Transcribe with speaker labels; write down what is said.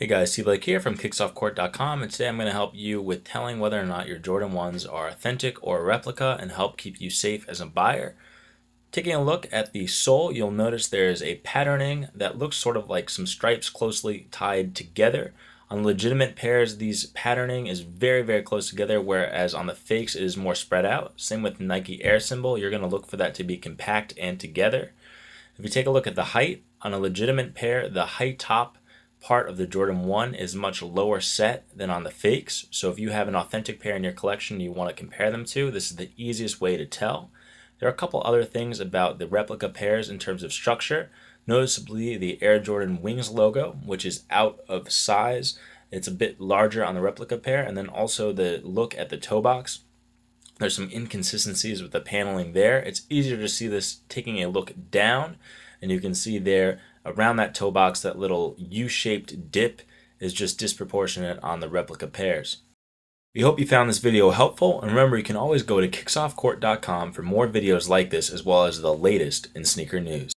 Speaker 1: Hey guys, T Blake here from kicksoffcourt.com and today I'm going to help you with telling whether or not your Jordan 1s are authentic or a replica and help keep you safe as a buyer. Taking a look at the sole, you'll notice there's a patterning that looks sort of like some stripes closely tied together. On legitimate pairs, these patterning is very, very close together, whereas on the fakes it is more spread out. Same with Nike Air symbol, you're going to look for that to be compact and together. If you take a look at the height, on a legitimate pair, the height top part of the Jordan 1 is much lower set than on the fakes. So if you have an authentic pair in your collection you want to compare them to, this is the easiest way to tell. There are a couple other things about the replica pairs in terms of structure. Noticeably the Air Jordan Wings logo, which is out of size. It's a bit larger on the replica pair. And then also the look at the toe box. There's some inconsistencies with the paneling there. It's easier to see this taking a look down. And you can see there around that toe box, that little U-shaped dip is just disproportionate on the replica pairs. We hope you found this video helpful, and remember you can always go to kicksoffcourt.com for more videos like this as well as the latest in sneaker news.